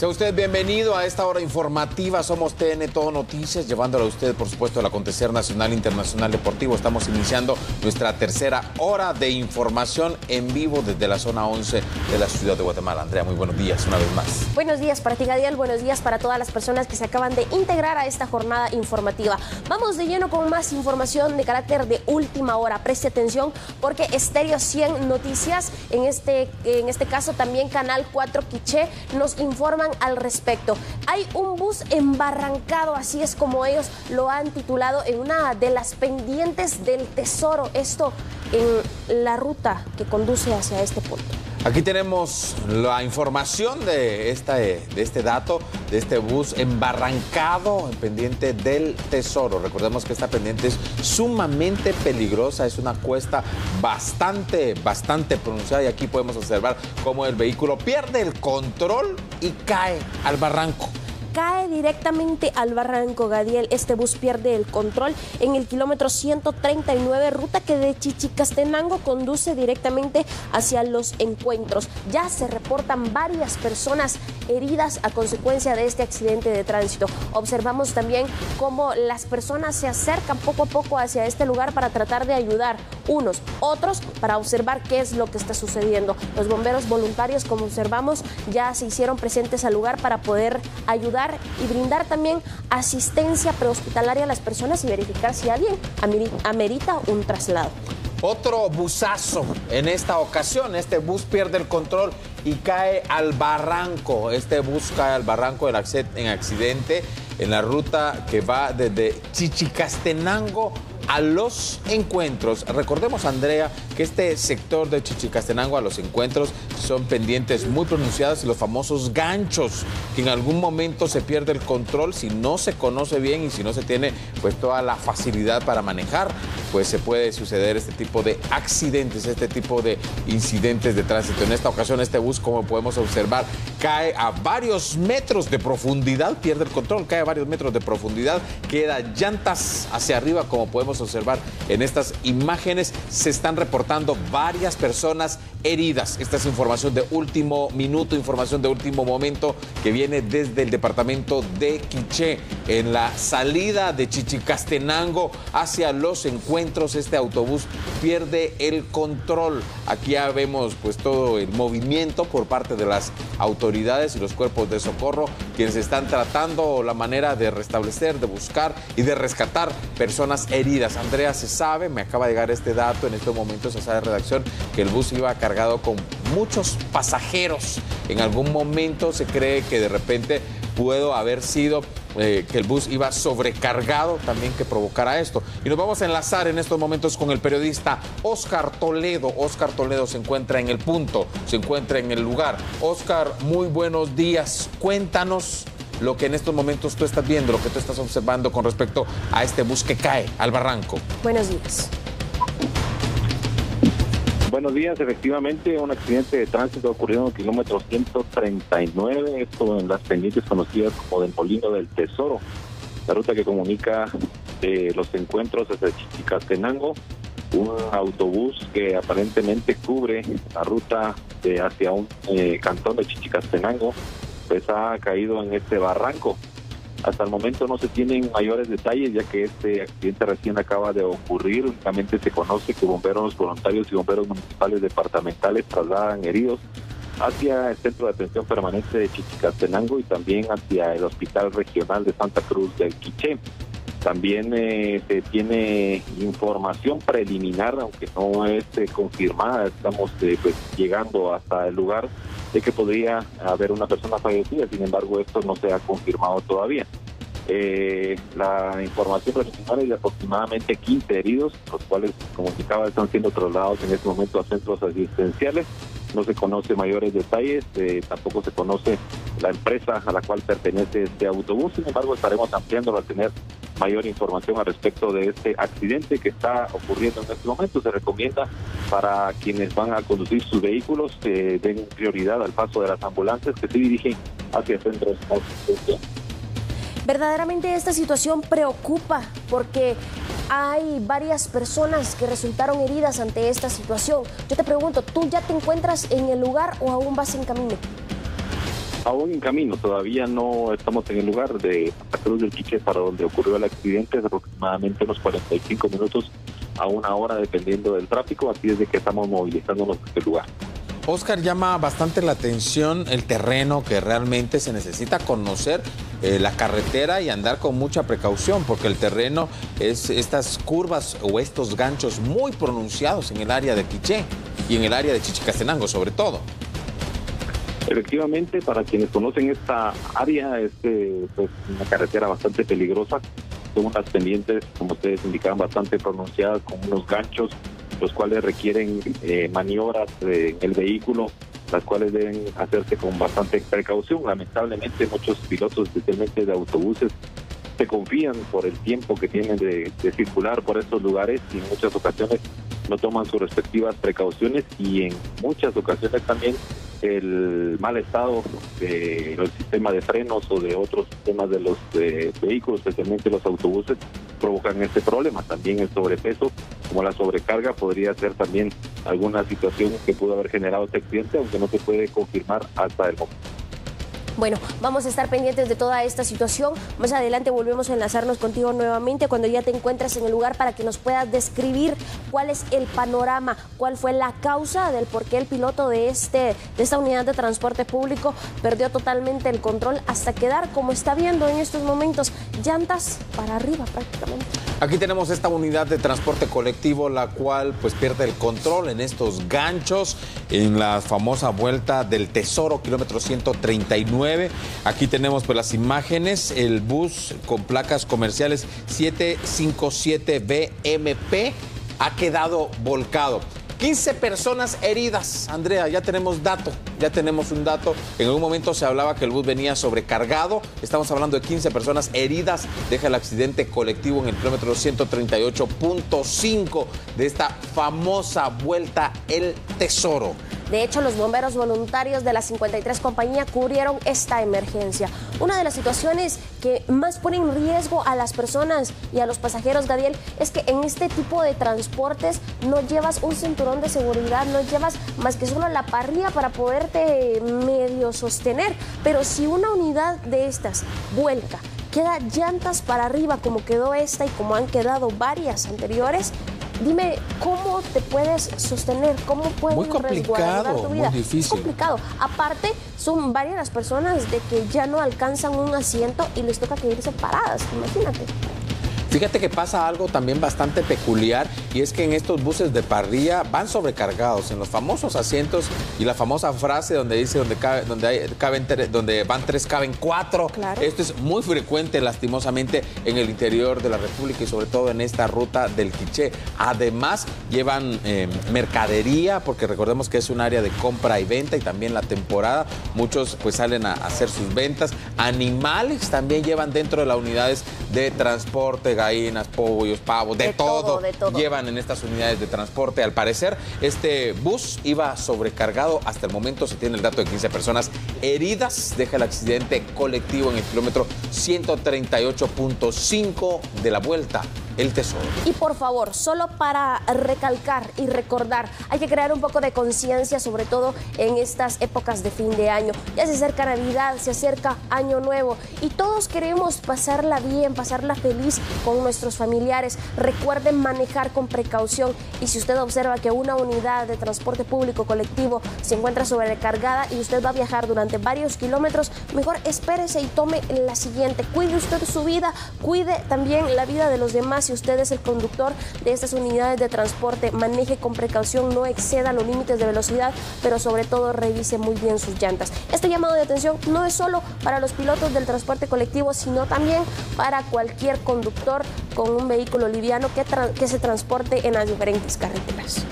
Sea usted bienvenido a esta hora informativa. Somos TN Todo Noticias, llevándole a usted, por supuesto, el acontecer nacional, internacional, deportivo. Estamos iniciando nuestra tercera hora de información en vivo desde la zona 11 de la ciudad de Guatemala. Andrea, muy buenos días una vez más. Buenos días para ti, Gadiel. Buenos días para todas las personas que se acaban de integrar a esta jornada informativa. Vamos de lleno con más información de carácter de última hora. Preste atención porque Estéreo 100 Noticias, en este, en este caso también Canal 4 Quiché, nos informan al respecto. Hay un bus embarrancado, así es como ellos lo han titulado, en una de las pendientes del tesoro. Esto en la ruta que conduce hacia este punto. Aquí tenemos la información de, esta, de este dato, de este bus embarrancado en pendiente del tesoro. Recordemos que esta pendiente es sumamente peligrosa, es una cuesta bastante, bastante pronunciada y aquí podemos observar cómo el vehículo pierde el control y cae al barranco cae directamente al barranco Gadiel. Este bus pierde el control en el kilómetro 139, ruta que de Chichicastenango conduce directamente hacia los encuentros. Ya se reportan varias personas heridas a consecuencia de este accidente de tránsito. Observamos también cómo las personas se acercan poco a poco hacia este lugar para tratar de ayudar unos, otros para observar qué es lo que está sucediendo. Los bomberos voluntarios, como observamos, ya se hicieron presentes al lugar para poder ayudar y brindar también asistencia prehospitalaria a las personas y verificar si alguien amerita un traslado. Otro busazo en esta ocasión. Este bus pierde el control y cae al barranco. Este bus cae al barranco en accidente en la ruta que va desde Chichicastenango a los encuentros. Recordemos, Andrea, que este sector de Chichicastenango a los encuentros son pendientes muy pronunciadas y los famosos ganchos, que en algún momento se pierde el control si no se conoce bien y si no se tiene pues toda la facilidad para manejar, pues se puede suceder este tipo de accidentes, este tipo de incidentes de tránsito. En esta ocasión este bus, como podemos observar, cae a varios metros de profundidad, pierde el control, cae a varios metros de profundidad, queda llantas hacia arriba, como podemos observar en estas imágenes, se están reportando varias personas heridas. Esta es información de último minuto, información de último momento que viene desde el departamento de Quiché. En la salida de Chichicastenango hacia los encuentros, este autobús pierde el control. Aquí ya vemos pues todo el movimiento por parte de las autoridades y los cuerpos de socorro, quienes están tratando la manera de restablecer, de buscar y de rescatar personas heridas. Andrea, se sabe, me acaba de llegar este dato en estos momentos a de redacción, que el bus iba cargado con muchos pasajeros. En algún momento se cree que de repente pudo haber sido eh, que el bus iba sobrecargado también que provocara esto. Y nos vamos a enlazar en estos momentos con el periodista Oscar Toledo. Oscar Toledo se encuentra en el punto, se encuentra en el lugar. Oscar, muy buenos días. Cuéntanos lo que en estos momentos tú estás viendo, lo que tú estás observando con respecto a este bus que cae al barranco. Buenos días. Buenos días, efectivamente un accidente de tránsito ocurrido en el kilómetro 139, esto en las pendientes conocidas como del Molino del Tesoro, la ruta que comunica eh, los encuentros desde Chichicastenango, un autobús que aparentemente cubre la ruta de hacia un eh, cantón de Chichicastenango, pues ha caído en este barranco. Hasta el momento no se tienen mayores detalles, ya que este accidente recién acaba de ocurrir. Únicamente se conoce que bomberos voluntarios y bomberos municipales departamentales trasladan heridos hacia el Centro de Atención Permanente de Chichicastenango y también hacia el Hospital Regional de Santa Cruz del Quiché. También eh, se tiene información preliminar, aunque no es eh, confirmada, estamos eh, pues, llegando hasta el lugar de que podría haber una persona fallecida, sin embargo esto no se ha confirmado todavía. Eh, la información preliminar es de aproximadamente 15 heridos, los cuales, como indicaba, están siendo trasladados en este momento a centros asistenciales. No se conoce mayores detalles, tampoco se conoce la empresa a la cual pertenece este autobús, sin embargo estaremos ampliando a tener mayor información al respecto de este accidente que está ocurriendo en este momento. Se recomienda para quienes van a conducir sus vehículos que den prioridad al paso de las ambulancias que se dirigen hacia centros de Verdaderamente esta situación preocupa porque hay varias personas que resultaron heridas ante esta situación. Yo te pregunto, ¿tú ya te encuentras en el lugar o aún vas en camino? Aún en camino, todavía no estamos en el lugar de la Cruz del Quiche para donde ocurrió el accidente, es aproximadamente unos 45 minutos a una hora dependiendo del tráfico, así es de que estamos movilizándonos en este lugar. Oscar llama bastante la atención el terreno que realmente se necesita conocer eh, la carretera y andar con mucha precaución porque el terreno es estas curvas o estos ganchos muy pronunciados en el área de Quiché y en el área de Chichicastenango sobre todo. Efectivamente, para quienes conocen esta área, es pues, una carretera bastante peligrosa. Son unas pendientes, como ustedes indicaban, bastante pronunciadas, con unos ganchos, los cuales requieren eh, maniobras en el vehículo, las cuales deben hacerse con bastante precaución. Lamentablemente, muchos pilotos, especialmente de autobuses, se confían por el tiempo que tienen de circular por estos lugares y en muchas ocasiones no toman sus respectivas precauciones y en muchas ocasiones también el mal estado del sistema de frenos o de otros sistemas de los vehículos, especialmente los autobuses, provocan este problema. También el sobrepeso, como la sobrecarga, podría ser también alguna situación que pudo haber generado este accidente, aunque no se puede confirmar hasta el momento. Bueno, vamos a estar pendientes de toda esta situación. Más adelante volvemos a enlazarnos contigo nuevamente cuando ya te encuentres en el lugar para que nos puedas describir cuál es el panorama, cuál fue la causa del por qué el piloto de, este, de esta unidad de transporte público perdió totalmente el control hasta quedar, como está viendo en estos momentos, llantas para arriba prácticamente. Aquí tenemos esta unidad de transporte colectivo, la cual pues pierde el control en estos ganchos, en la famosa vuelta del Tesoro, kilómetro 139. Aquí tenemos pues las imágenes, el bus con placas comerciales 757 BMP ha quedado volcado. 15 personas heridas. Andrea, ya tenemos dato, ya tenemos un dato. En algún momento se hablaba que el bus venía sobrecargado. Estamos hablando de 15 personas heridas. Deja el accidente colectivo en el kilómetro 138.5 de esta famosa vuelta El Tesoro. De hecho, los bomberos voluntarios de la 53 compañía cubrieron esta emergencia. Una de las situaciones que más pone en riesgo a las personas y a los pasajeros, Gadiel, es que en este tipo de transportes no llevas un cinturón de seguridad, no llevas más que solo la parrilla para poderte medio sostener. Pero si una unidad de estas vuelca, queda llantas para arriba como quedó esta y como han quedado varias anteriores, Dime, ¿cómo te puedes sostener? ¿Cómo puedes muy complicado, tu vida? Muy difícil. Es complicado. Aparte, son varias las personas de que ya no alcanzan un asiento y les toca que irse paradas, imagínate. Fíjate que pasa algo también bastante peculiar y es que en estos buses de parrilla van sobrecargados en los famosos asientos y la famosa frase donde dice donde donde hay, caben donde van tres caben cuatro. Esto es muy frecuente lastimosamente en el interior de la República y sobre todo en esta ruta del Quiché. Además llevan eh, mercadería porque recordemos que es un área de compra y venta y también la temporada muchos pues salen a hacer sus ventas. Animales también llevan dentro de las unidades de transporte gallinas, pollos, pavos, de, todo, llevan en estas unidades de transporte. Al parecer, este bus iba sobrecargado. Hasta el momento se tiene el dato de 15 personas heridas. Deja el accidente colectivo en el kilómetro 138.5 de la vuelta el tesoro. Y por favor, solo para recalcar y recordar, hay que crear un poco de conciencia, sobre todo en estas épocas de fin de año. Ya se acerca Navidad, se acerca Año Nuevo y todos queremos pasarla bien, pasarla feliz con nuestros familiares. Recuerden manejar con precaución y si usted observa que una unidad de transporte público colectivo se encuentra sobrecargada y usted va a viajar durante varios kilómetros, mejor espérese y tome la siguiente. Cuide usted su vida, cuide también la vida de los demás si usted es el conductor de estas unidades de transporte, maneje con precaución, no exceda los límites de velocidad, pero sobre todo revise muy bien sus llantas. Este llamado de atención no es solo para los pilotos del transporte colectivo, sino también para cualquier conductor con un vehículo liviano que, se transporte en las diferentes carreteras.